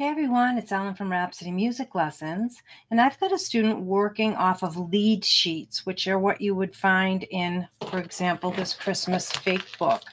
Hey everyone, it's Ellen from Rhapsody Music Lessons, and I've got a student working off of lead sheets, which are what you would find in, for example, this Christmas fake book,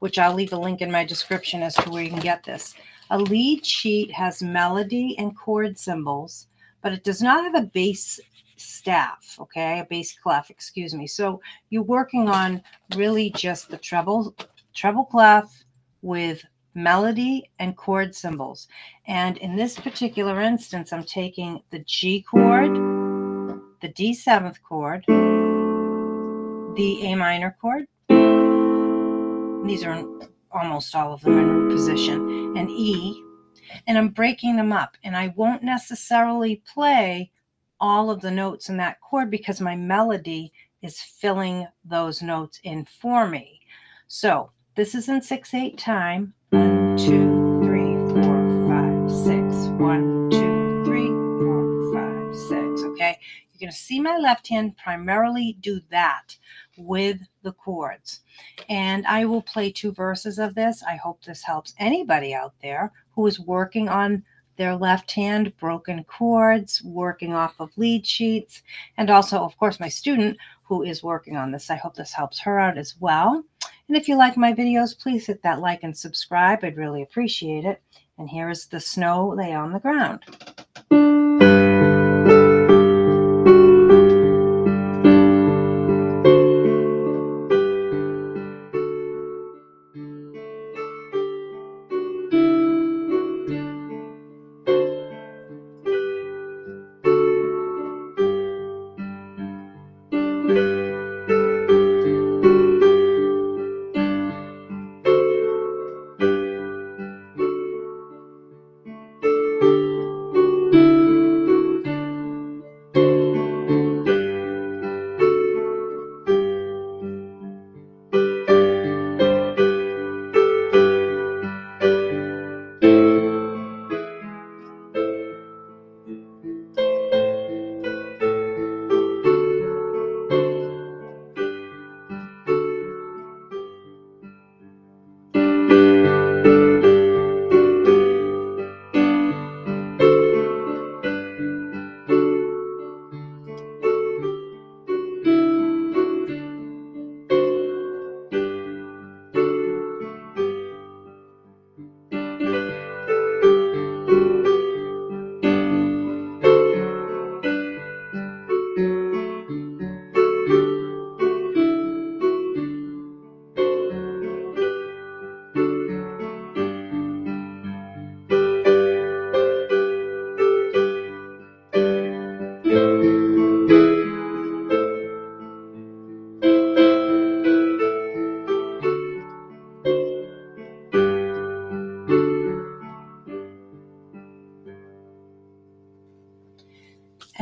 which I'll leave a link in my description as to where you can get this. A lead sheet has melody and chord symbols, but it does not have a bass staff, okay, a bass clef, excuse me. So you're working on really just the treble, treble clef with melody and chord symbols. And in this particular instance, I'm taking the G chord, the D seventh chord, the A minor chord. These are almost all of them in root position, and E. And I'm breaking them up. And I won't necessarily play all of the notes in that chord because my melody is filling those notes in for me. So this is in 6 8 time. One, two, three, four, five, six. One, two, three, four, five, six. Okay. You're going to see my left hand primarily do that with the chords. And I will play two verses of this. I hope this helps anybody out there who is working on their left hand, broken chords, working off of lead sheets, and also, of course, my student who is working on this. I hope this helps her out as well. And if you like my videos, please hit that like and subscribe. I'd really appreciate it. And here is the snow lay on the ground.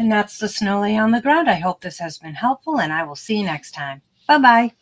And that's the snow lay on the ground. I hope this has been helpful, and I will see you next time. Bye bye.